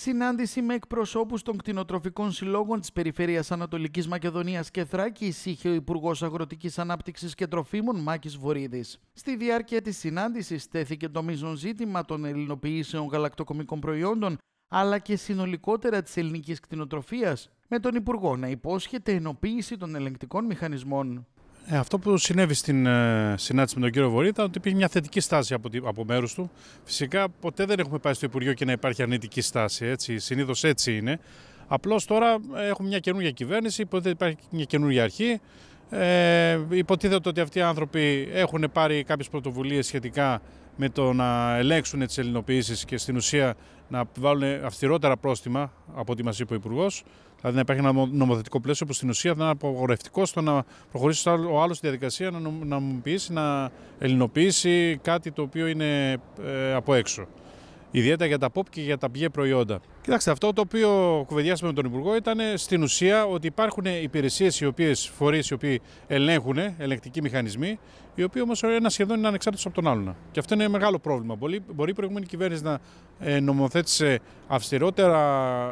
Συνάντηση με εκπροσώπους των κτηνοτροφικών συλλόγων της Περιφέρειας Ανατολικής Μακεδονίας και Θράκης είχε ο Υπουργός Αγροτικής Ανάπτυξης και Τροφίμων Μάκης Βορύδης. Στη διάρκεια της συνάντησης τέθηκε το μείζον ζήτημα των ελληνοποιήσεων γαλακτοκομικών προϊόντων αλλά και συνολικότερα της ελληνικής κτηνοτροφίας, με τον Υπουργό να υπόσχεται ενοποίηση των ελεγκτικών μηχανισμών. Ε, αυτό που συνέβη στην ε, συνάντηση με τον κύριο Βορύτα, ότι υπήρχε μια θετική στάση από, από μέρους του. Φυσικά, ποτέ δεν έχουμε πάει στο Υπουργείο και να υπάρχει αρνητική στάση. Έτσι. Συνήθως έτσι είναι. Απλώς τώρα έχουμε μια καινούργια κυβέρνηση, υποτίθεται υπάρχει μια καινούργια αρχή. Ε, υποτίθεται ότι αυτοί οι άνθρωποι έχουν πάρει κάποιες πρωτοβουλίες σχετικά με το να ελέγξουν τις ελληνοποιήσεις και στην ουσία να βάλουν αυστηρότερα πρόστιμα από ό,τι μας είπε ο Υπουργός. Δηλαδή να υπάρχει ένα νομοθετικό πλαίσιο που στην ουσία θα είναι απογορευτικό στο να προχωρήσει ο άλλος στη διαδικασία να νομιμοποιήσει, να ελληνοποιήσει κάτι το οποίο είναι ε, από έξω. Ιδιαίτερα για τα pop και για τα πηγαία προϊόντα. Κοιτάξτε, αυτό το οποίο κουβεντιάσαμε με τον Υπουργό ήταν στην ουσία ότι υπάρχουν υπηρεσίες οι οποίες φορείς οι οποίοι ελέγχουν, ελεγκτικοί μηχανισμοί, οι οποίοι όμως ένας σχεδόν είναι ανεξάρτητος από τον άλλον. Και αυτό είναι μεγάλο πρόβλημα. Μπορεί, μπορεί η προηγούμενη κυβέρνηση να ε, νομοθέτησε αυστηρότερα,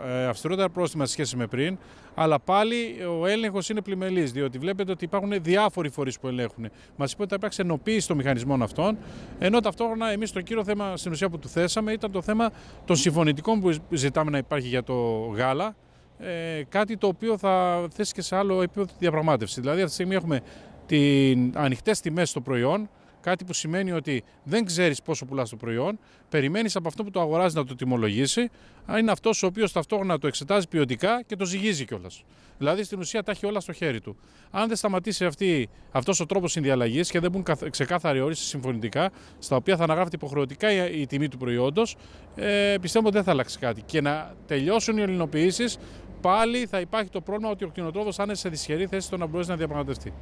ε, αυστηρότερα πρόστιμα σε σχέση με πριν, αλλά πάλι ο έλεγχος είναι πλημελή, διότι βλέπετε ότι υπάρχουν διάφοροι φορείς που ελέγχουν. Μας είπε ότι θα υπάρξει ενοποίηση των μηχανισμών αυτών, ενώ ταυτόχρονα εμείς το κύριο θέμα στην ουσία που του θέσαμε ήταν το θέμα των συμφωνητικών που ζητάμε να υπάρχει για το γάλα, ε, κάτι το οποίο θα θέσει και σε άλλο επίπεδο διαπραγμάτευση. Δηλαδή αυτή τη στιγμή έχουμε ανοιχτές τιμές στο προϊόν, Κάτι που σημαίνει ότι δεν ξέρεις πόσο πουλάς το προϊόν, περιμένεις από αυτό που το αγοράζει να το τιμολογήσει, αν είναι αυτός ο οποίος ταυτόχρονα το εξετάζει ποιοτικά και το ζυγίζει κιόλας. Δηλαδή στην ουσία τα έχει όλα στο χέρι του. Αν δεν σταματήσει αυτός ο τρόπος συνδιαλλαγής και δεν μπουν ξεκάθαροι όροι συμφωνητικά, στα οποία θα αναγράφεται υποχρεωτικά η, τιμή του προϊόντος, ε, πιστεύω ότι δεν θα αλλάξει κάτι. Και να τελειώσουν οι ελληνοποιήσεις, πάλι θα υπάρχει το πρόβλημα ότι ο κτηνοτρόφος θα είναι σε δυσχερή θέση στο να μπορέσει να διαπραγματευτεί.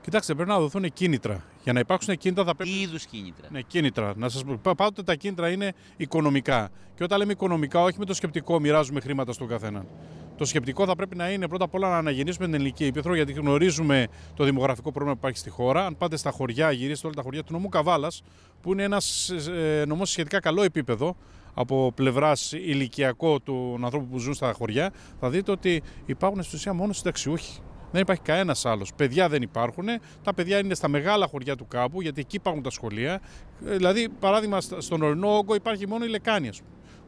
Κοιτάξτε, πρέπει να δοθούν κίνητρα. Για να υπάρξουν κίνητρα θα πρέπει. Τι είδους κίνητρα; Ναι, κίνητρα. Να σας πω. Πάντοτε τα κίνητρα είναι οικονομικά. Και όταν λέμε οικονομικά, όχι με το σκεπτικό μοιράζουμε χρήματα στον καθένα. Το σκεπτικό θα πρέπει να είναι πρώτα απ' όλα να αναγεννήσουμε την ελληνική ήπειρο, γιατί γνωρίζουμε το δημογραφικό πρόβλημα που υπάρχει στη χώρα. Αν πάτε στα χωριά, γυρίσετε όλα τα χωριά του νομού Καβάλας, που είναι ένας ε, νομός σχετικά καλό επίπεδο από πλευράς ηλικιακό του ανθρώπου που ζουν στα χωριά, θα δείτε ότι υπάρχουν στην ουσία μόνο συνταξιούχοι. Δεν υπάρχει κανένας άλλος. Παιδιά δεν υπάρχουν. Τα παιδιά είναι στα μεγάλα χωριά του κάπου, γιατί εκεί υπάρχουν τα σχολεία. Ε, δηλαδή, παράδειγμα, στον ορεινό όγκο υπάρχει μόνο η Λεκάνη,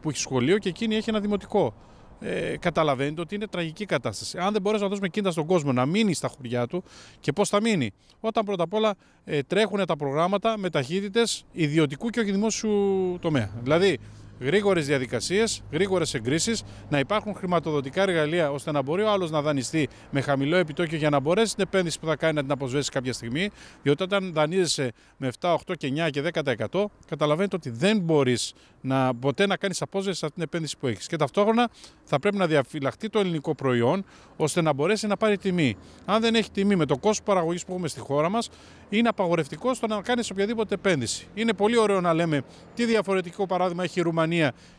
που έχει σχολείο και εκείνη έχει ένα δημοτικό. Ε, καταλαβαίνετε ότι είναι τραγική κατάσταση. Αν δεν μπορέσει να δώσουμε κίνητα στον κόσμο να μείνει στα χωριά του και πώς θα μείνει, όταν πρώτα απ' όλα ε, τρέχουν τα προγράμματα με ταχύτητες ιδιωτικού και όχι δημόσιου τομέα. Δηλαδή, γρήγορες διαδικασίες, γρήγορες εγκρίσεις, να υπάρχουν χρηματοδοτικά εργαλεία ώστε να μπορεί ο άλλος να δανειστεί με χαμηλό επιτόκιο για να μπορέσει την επένδυση που θα κάνει να την αποσβέσει κάποια στιγμή. Διότι όταν δανείζεσαι με 7, 8 και 9 και 10%, καταλαβαίνετε ότι δεν μπορείς να, ποτέ να κάνεις απόσβεση σε αυτή την επένδυση που έχεις. Και ταυτόχρονα θα πρέπει να διαφυλαχτεί το ελληνικό προϊόν ώστε να μπορέσει να πάρει τιμή. Αν δεν έχει τιμή με το κόστος παραγωγής που έχουμε στη χώρα μας, είναι απαγορευτικό στο να κάνεις οποιαδήποτε επένδυση. Είναι πολύ ωραίο να λέμε τι διαφορετικό παράδειγμα έχει η Ρουμανία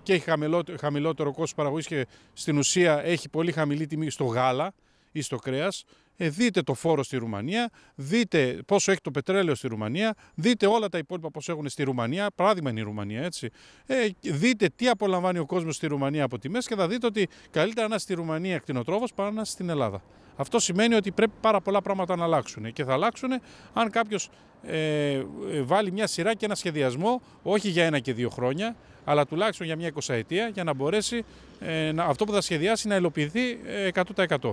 και έχει χαμηλότερο, χαμηλότερο κόστος παραγωγής και στην ουσία έχει πολύ χαμηλή τιμή στο γάλα ή στο κρέας. Ε, δείτε το φόρο στη Ρουμανία, δείτε πόσο έχει το πετρέλαιο στη Ρουμανία, δείτε όλα τα υπόλοιπα πώ έχουν στη Ρουμανία. Παράδειγμα είναι η Ρουμανία, έτσι. Ε, δείτε τι απολαμβάνει ο κόσμος στη Ρουμανία από τιμές και θα δείτε ότι καλύτερα να είσαι στη Ρουμανία κτηνοτρόφος παρά να είσαι στην Ελλάδα. Αυτό σημαίνει ότι πρέπει πάρα πολλά πράγματα να αλλάξουν και θα αλλάξουν αν κάποιος ε, ε, βάλει μια σειρά και ένα σχεδιασμό, όχι για ένα και δύο χρόνια, αλλά τουλάχιστον για μια εικοσαετία, για να μπορέσει ε, αυτό που θα σχεδιάσει να υλοποιηθεί 100%.